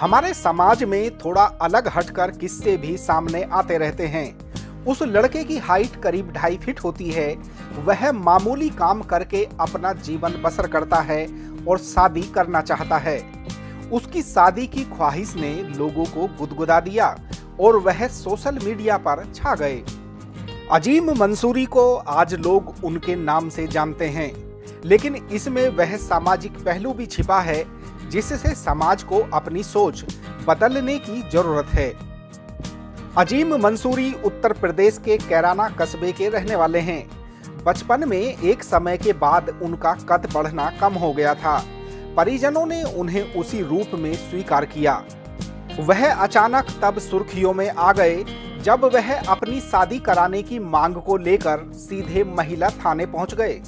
हमारे समाज में थोड़ा अलग हटकर किस्से भी सामने आते रहते हैं। उस लड़के की हाइट करीब ढाई फीट होती है। वह मामूली काम करके अपना जीवन बसर करता है और शादी करना चाहता है। उसकी शादी की ख्वाहिश ने लोगों को गुदगुदा दिया और वह सोशल मीडिया पर छा गए। अजीम मंसूरी को आज लोग उनके नाम से जानते हैं, लेकिन इसमें वह सामाजिक पहलू भी छिपा है जिससे समाज को अपनी सोच बदलने की ज़रूरत है। अजीम मंसूरी उत्तर प्रदेश के कैराना कस्बे के रहने वाले हैं। बचपन में एक समय के बाद उनका कद बढ़ना कम हो गया था। परिजनों ने उन्हें उसी रूप में स्वीकार किया। वह अचानक तब सुर्खियों में आ गए, जब वह अपनी शादी कराने की मांग को लेकर सीधे महिला थाने पहुँच गए।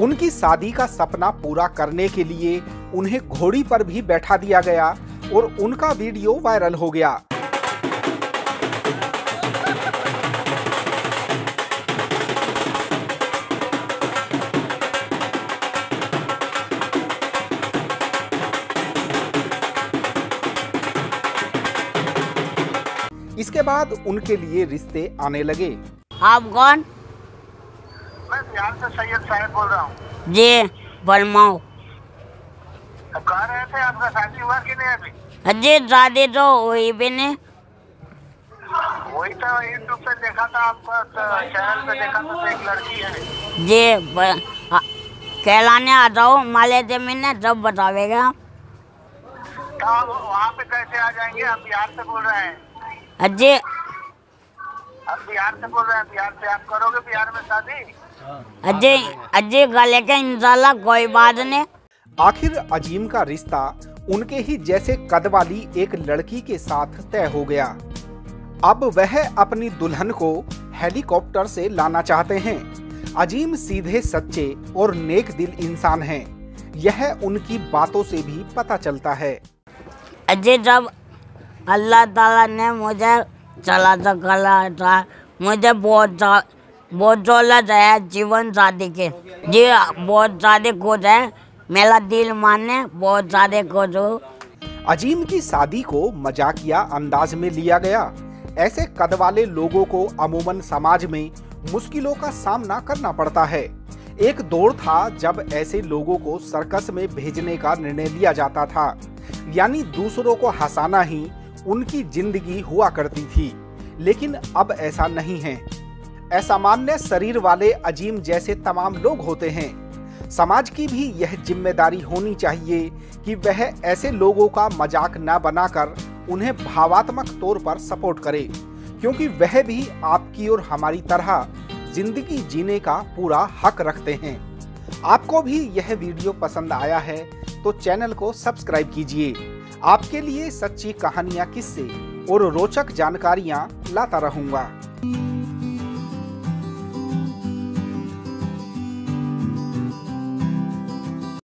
उनकी शादी का सपना पूरा करने के लिए उन्हें घोड़ी पर भी बैठा दिया गया और उनका वीडियो वायरल हो गया। इसके बाद उनके लिए रिश्ते आने लगे। आप कौन? मैं बिहार से सैयद साहिब बोल रहा हूँ। जी फरमाओ कह रहे थे? आपका शादी हुआ कि नहीं अभी? जी शादी तो हुई भी नहीं। वही तो यूट्यूब पे देखा था आपका तो चैनल पे देखा था तो एक लड़की है। जी आ- कहलाने आता हूँ माले ज़मीन है सब बतावेगा। तो आप वहाँ पे कैसे आ जाएँगे? हम बिहार से बोल रहे हैं। जी हम बिहार से बोल रहे हैं बिहार से आप करोगे बिहार में शादी? अजय अजय गले का इंशाल्लाह कोई बात नहीं। आखिर अजीम का रिश्ता उनके ही जैसे कद वाली एक लड़की के साथ तय हो गया। अब वह अपनी दुल्हन को हेलीकॉप्टर से लाना चाहते हैं। अजीम सीधे सच्चे और नेक दिल इंसान हैं। यह उनकी बातों से भी पता चलता है। अजय जब अल्लाह ताला ने मुझे चला तो कला था। मुझे बहुत बहुत दौलत है जीवन शादी के। जी, बहुत सारे खुश है। मेरा दिल माने बहुत खुश हूँ। अजीम की शादी को मजाकिया अंदाज में लिया गया। ऐसे कद वाले लोगों को अमूमन समाज में मुश्किलों का सामना करना पड़ता है। एक दौर था जब ऐसे लोगों को सर्कस में भेजने का निर्णय लिया जाता था। यानी दूसरों को हंसाना ही उनकी ज़िंदगी हुआ करती थी। लेकिन अब ऐसा नहीं है। असामान्य शरीर वाले अजीम जैसे तमाम लोग होते हैं। समाज की भी यह ज़िम्मेदारी होनी चाहिए कि वह ऐसे लोगों का मज़ाक न बनाकर उन्हें भावात्मक तौर पर सपोर्ट करे, क्योंकि वह भी आपकी और हमारी तरह ज़िंदगी जीने का पूरा हक रखते हैं। आपको भी यह वीडियो पसंद आया है तो चैनल को सब्सक्राइब कीजिए। आपके लिए सच्ची कहानियाँ किस्से और रोचक जानकारियाँ लाता रहूँगा।